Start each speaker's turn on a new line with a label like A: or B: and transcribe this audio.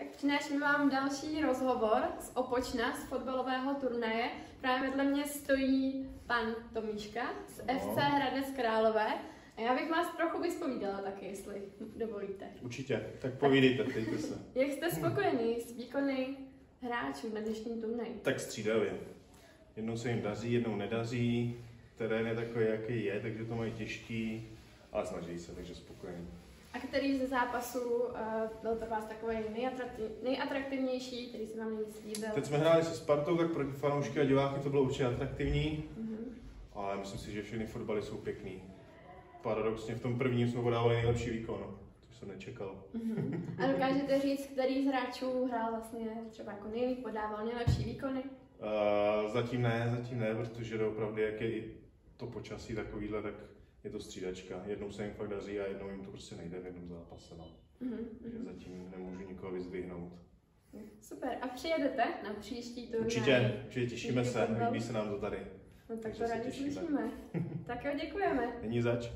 A: Tak přináším vám další rozhovor z Opočna, z fotbalového turnaje. Právě vedle mě stojí pan Tomíška z FC Hradec Králové. A já bych vás trochu vyspovídala taky, jestli dovolíte.
B: Určitě, tak povídejte, ptejte se.
A: Jak jste spokojení s výkony hráčů na dnešním turnaji?
B: Tak střídavě. Jednou se jim daří, jednou nedaří. Terén je takový, jaký je, takže to mají těžký, ale snaží se, takže spokojení.
A: A který ze zápasů uh, byl pro vás takový nejatraktiv, nejatraktivnější, který se vám nejvíc líbil?
B: Teď jsme hráli se Spartou, tak pro fanoušky a diváky to bylo určitě atraktivní,
A: Mhm.
B: ale myslím si, že všechny fotbaly jsou pěkný. Paradoxně v tom prvním jsme podávali nejlepší výkon, což jsem nečekal.
A: Mhm. A dokážete říct, který z hráčů hrál vlastně třeba jako nejlíp, podával nejlepší výkony?
B: Uh, zatím ne, zatím ne, protože opravdu, jak je i to počasí takovýhle, tak je to střídačka. Jednou se jim fakt daří a jednou jim to prostě nejde v jednom zápase. No.
A: Mhm.
B: Takže zatím nemůžu nikoho vyzdvihnout.
A: Super. A přijedete na příští turnaj?
B: Určitě, určitě těšíme se, líbí se nám to tady.
A: No tak
B: Takže
A: to rádi slyšíme. tak jo, děkujeme.
B: Není zač.